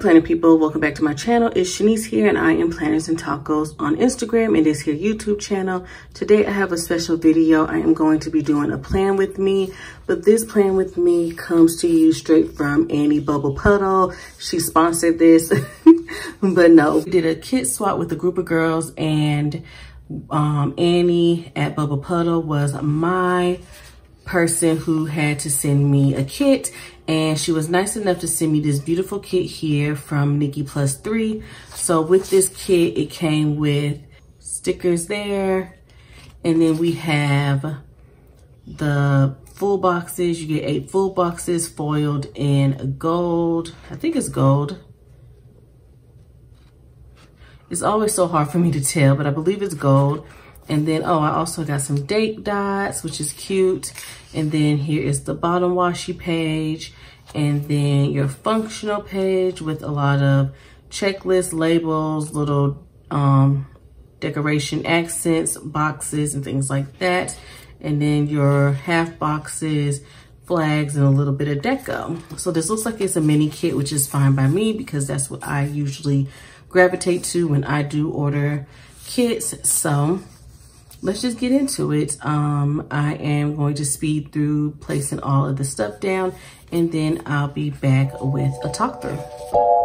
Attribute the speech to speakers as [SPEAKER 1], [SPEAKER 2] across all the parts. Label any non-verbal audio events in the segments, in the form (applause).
[SPEAKER 1] planner people, welcome back to my channel. It's Shanice here and I am Planners and Tacos on Instagram and this here YouTube channel. Today I have a special video. I am going to be doing a plan with me, but this plan with me comes to you straight from Anie Bubble Puddle. She sponsored this, (laughs) but no. We did a kit swap with a group of girls and um, Anie at Bubble Puddle was my person who had to send me a kit and she was nice enough to send me this beautiful kit here from Nikki Plus 3. So with this kit, it came with stickers there. And then we have the full boxes. You get eight full boxes foiled in gold. I think it's gold. It's always so hard for me to tell, but I believe it's gold. And then, oh, I also got some date dots, which is cute. And then here is the bottom washi page. And then your functional page with a lot of checklists, labels, little um, decoration accents, boxes, and things like that. And then your half boxes, flags, and a little bit of deco. So this looks like it's a mini kit, which is fine by me because that's what I usually gravitate to when I do order kits. So let's just get into it. Um, I am going to speed through placing all of the stuff down and then I'll be back with a talk through.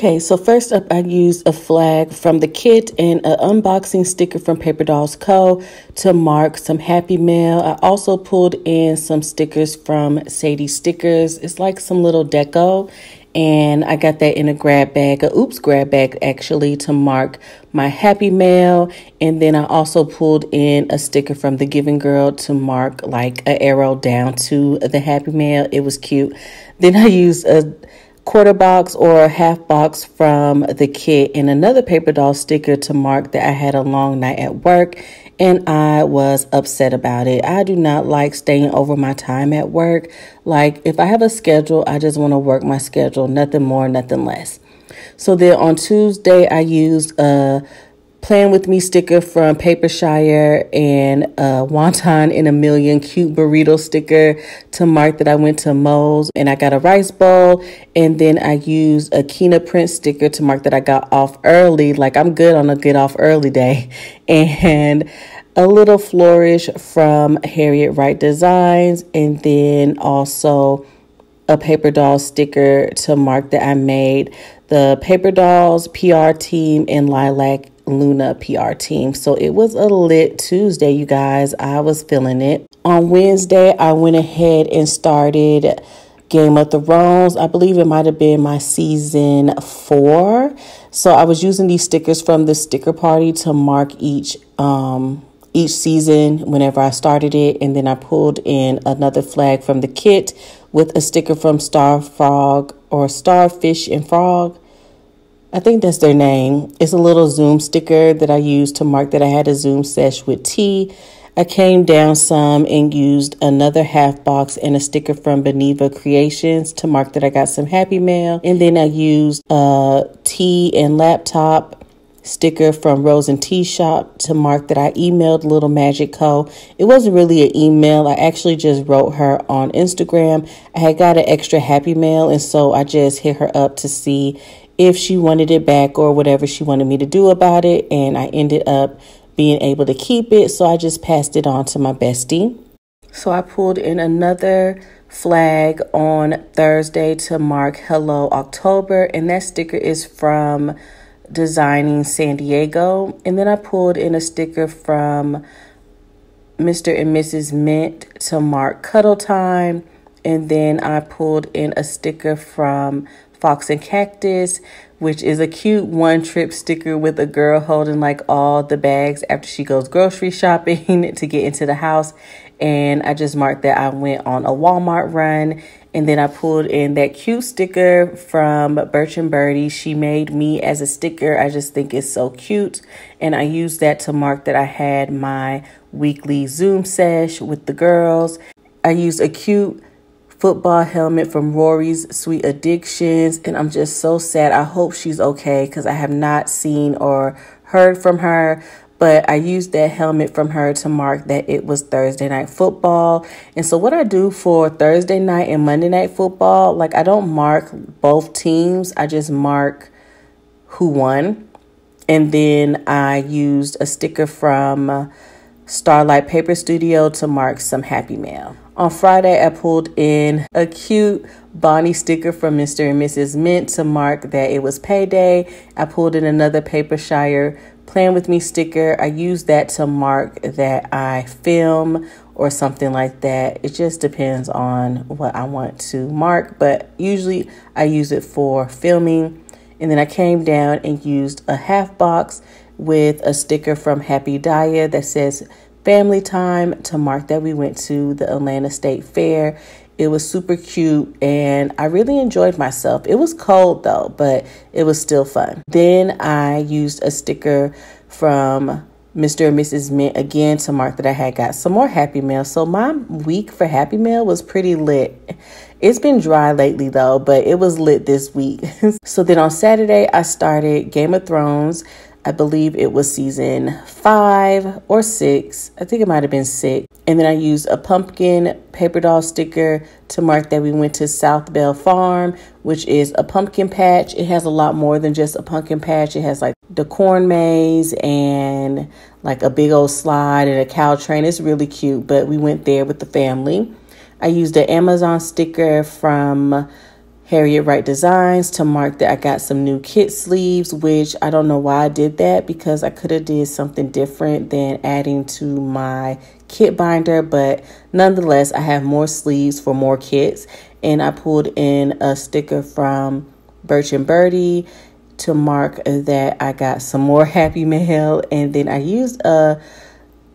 [SPEAKER 1] Okay, so first up, I used a flag from the kit and an unboxing sticker from Paper Dollz Co. to mark some Happy Mail. I also pulled in some stickers from Sadie Stickers. It's like some little deco, and I got that in a grab bag, a oops grab bag actually, to mark my Happy Mail. And then I also pulled in a sticker from the Giving Girl to mark like an arrow down to the Happy Mail. It was cute. Then I used a quarter box or half box from the kit and another paper doll sticker to mark that I had a long night at work and I was upset about it. I do not like staying over my time at work. Like if I have a schedule, I just want to work my schedule, nothing more, nothing less. So then on Tuesday, I used a Plan With Me sticker from Papershire and a Wonton in a Million cute burrito sticker to mark that I went to Moe's and I got a rice bowl. And then I used a Kina print sticker to mark that I got off early. Like I'm good on a get off early day. (laughs) And a little flourish from Harriet Wright Designs. And then also a paper doll sticker to mark that I made the Paper Dollz PR team in Lilac Luna PR team. So it was a lit Tuesday, you guys. I was feeling it. On Wednesday, I went ahead and started Game of Thrones. I believe it might have been my season four. So I was using these stickers from the sticker party to mark each um, each season whenever I started it, and then I pulled in another flag from the kit with a sticker from Star Frog or Starfish and Frog. I think that's their name. It's a little Zoom sticker that I used to mark that I had a Zoom sesh with tea. I came down some and used another half box and a sticker from Beneva Creations to mark that I got some happy mail. And then I used a tea and laptop sticker from Rose and Tea Shop to mark that I emailed Little Magic Co. It wasn't really an email. I actually just wrote her on Instagram. I had got an extra happy mail and so I just hit her up to see if she wanted it back or whatever she wanted me to do about it. And I ended up being able to keep it. So I just passed it on to my bestie. So I pulled in another flag on Thursday to mark Hello October. And that sticker is from Designing San Diego. And then I pulled in a sticker from Mr. and Mrs. Mint to mark Cuddle Time. And then I pulled in a sticker from Fox and Cactus, which is a cute one trip sticker with a girl holding like all the bags after she goes grocery shopping (laughs) to get into the house. And I just marked that I went on a Walmart run. And then I pulled in that cute sticker from Birch and Birdee. She made me as a sticker. I just think it's so cute. And I used that to mark that I had my weekly Zoom sesh with the girls. I used a cute football helmet from Rory's Sweet Addictions. And I'm just so sad. I hope she's okay because I have not seen or heard from her. But I used that helmet from her to mark that it was Thursday night football. And so, what I do for Thursday night and Monday night football, like I don't mark both teams, I just mark who won. And then I used a sticker from Starlight Paper Studio to mark some happy mail. On Friday, I pulled in a cute Bonnie sticker from Mr. and Mrs. Mint to mark that it was payday. I pulled in another Paper Shire Plan With Me sticker. I used that to mark that I film or something like that. It just depends on what I want to mark, but usually I use it for filming. And then I came down and used a half box with a sticker from Happy Dia that says family time to mark that we went to the Atlanta State Fair. It was super cute and I really enjoyed myself. It was cold though, but it was still fun. Then I used a sticker from Mr. and Mrs. Mint again to mark that I had got some more Happy Mail. So my week for Happy Mail was pretty lit. It's been dry lately though, but it was lit this week. (laughs) so then on Saturday, I started Game of Thrones. I believe it was season five or six. I think it might have been six. And then I used a pumpkin paper doll sticker to mark that we went to Southern Belle Farm, which is a pumpkin patch. It has a lot more than just a pumpkin patch. It has like the corn maze and like a big old slide and a cow train. It's really cute, but we went there with the family. I used an Amazon sticker from Harriet Wright Designs to mark that I got some new kit sleeves, which I don't know why I did that because I could have did something different than adding to my kit binder, but nonetheless, I have more sleeves for more kits. And I pulled in a sticker from Birch and Birdee to mark that I got some more (laughs) Happy Mail. And then I used a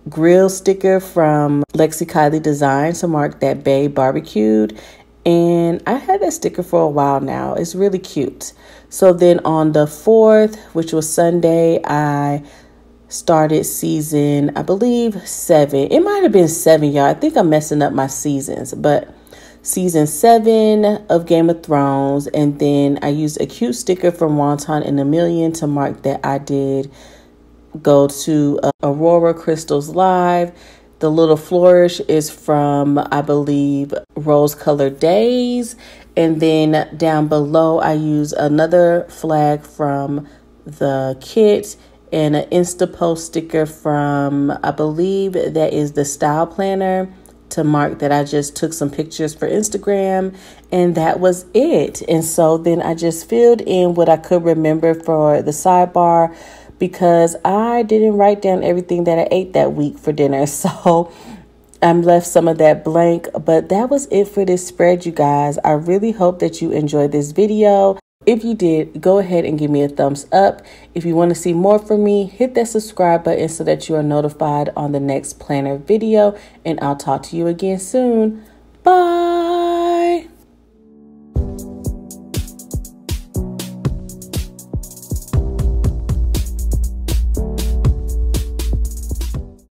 [SPEAKER 1] grill sticker from Lexi Kylie Design to mark that Bay barbecued. And I had that sticker for a while now. It's really cute. So then on the 4th, which was Sunday, I started season, I believe, seven. It might have been seven, y'all. I think I'm messing up my seasons, but season seven of Game of Thrones. And then I used a cute sticker from Wonton and a Million to mark that I did go to uh, Aurora Crystals Live. The little flourish is from, I believe, Rose Colored Days. And then down below, I use another flag from the kit and an Instapost sticker from, I believe, that is the Style Planner to mark that I just took some pictures for Instagram. And that was it. And so then I just filled in what I could remember for the sidebar because I didn't write down everything that I ate that week for dinner. (laughs) So I'm left some of that blank, but that was it for this spread, you guys. I really hope that you enjoyed this video. If you did, go ahead and give me a thumbs up. If you want to see more from me, hit that subscribe button so that you are notified on the next planner video. And I'll talk to you again soon. Bye.